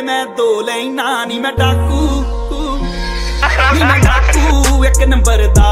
ਮੈਂ ਦੋ ਲੈਣਾ ਨਹੀਂ ਮੈਂ ਡਾਕੂ। ਨੀ ਮੈਂ ਡਾਕੂ ਇੱਕ ਨੰਬਰ ਦਾ।